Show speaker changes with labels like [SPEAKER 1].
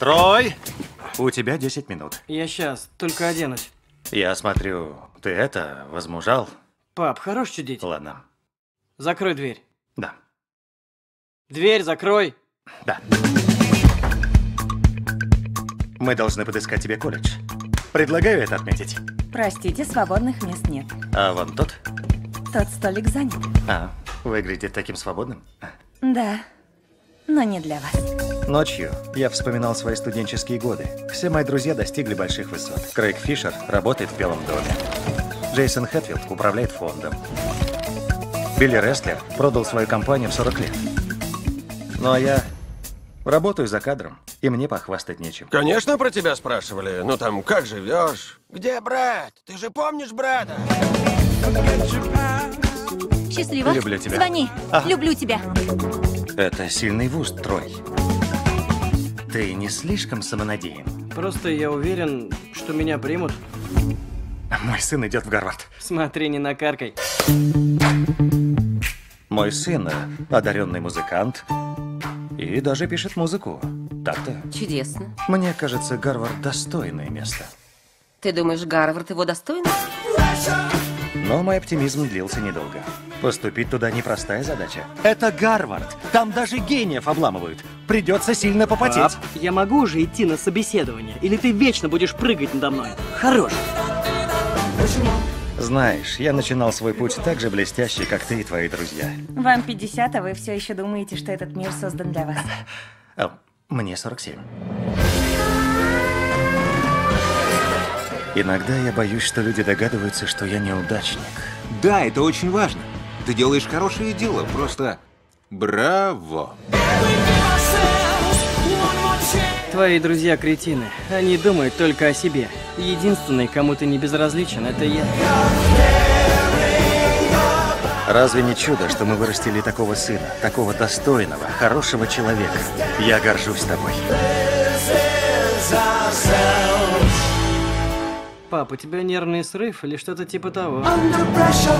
[SPEAKER 1] Трой, у тебя 10 минут.
[SPEAKER 2] Я сейчас, только оденусь.
[SPEAKER 1] Я смотрю, ты это, возмужал?
[SPEAKER 2] Пап, хорош чудить.
[SPEAKER 1] Ладно.
[SPEAKER 2] Закрой дверь.
[SPEAKER 1] Да.
[SPEAKER 2] Дверь закрой.
[SPEAKER 1] Да. Мы должны подыскать тебе колледж. Предлагаю это отметить.
[SPEAKER 3] Простите, свободных мест нет.
[SPEAKER 1] А вон тот?
[SPEAKER 3] Тот столик занят.
[SPEAKER 1] А, выглядит таким свободным.
[SPEAKER 3] Да, но не для вас.
[SPEAKER 1] Ночью я вспоминал свои студенческие годы. Все мои друзья достигли больших высот. Крейг Фишер работает в Белом доме. Джейсон Хэтфилд управляет фондом. Билли Рестлер продал свою компанию в 40 лет. Ну а я работаю за кадром, и мне похвастать нечем.
[SPEAKER 4] Конечно, про тебя спрашивали. Ну там, как живешь? Где брат? Ты же помнишь брата?
[SPEAKER 3] Счастливо.
[SPEAKER 1] Люблю тебя.
[SPEAKER 3] Звони.
[SPEAKER 1] Ага.
[SPEAKER 3] Люблю тебя.
[SPEAKER 1] Это сильный вуз, Трой. Ты не слишком самонадеян?
[SPEAKER 2] Просто я уверен, что меня примут.
[SPEAKER 1] Мой сын идет в Гарвард.
[SPEAKER 2] Смотри, не накаркай.
[SPEAKER 1] Мой сын одаренный музыкант и даже пишет музыку. Так-то.
[SPEAKER 5] Чудесно.
[SPEAKER 1] Мне кажется, Гарвард достойное место.
[SPEAKER 5] Ты думаешь, Гарвард его достоин?
[SPEAKER 1] Но мой оптимизм длился недолго. Поступить туда непростая задача. Это Гарвард. Там даже гениев обламывают. Придется сильно попотеть.
[SPEAKER 2] Пап, я могу уже идти на собеседование? Или ты вечно будешь прыгать надо мной? Хорош.
[SPEAKER 1] Знаешь, я начинал свой путь так же блестяще, как ты и твои друзья.
[SPEAKER 3] Вам 50, а вы все еще думаете, что этот мир создан для вас.
[SPEAKER 1] А, мне 47. Иногда я боюсь, что люди догадываются, что я неудачник.
[SPEAKER 6] Да, это очень важно. Ты делаешь хорошее дело, просто браво.
[SPEAKER 2] Твои друзья кретины. Они думают только о себе. Единственный, кому ты не безразличен, это я.
[SPEAKER 1] Разве не чудо, что мы вырастили такого сына, такого достойного, хорошего человека? Я горжусь тобой.
[SPEAKER 2] Пап, у тебя нервный срыв или что-то типа того?
[SPEAKER 7] Under pressure,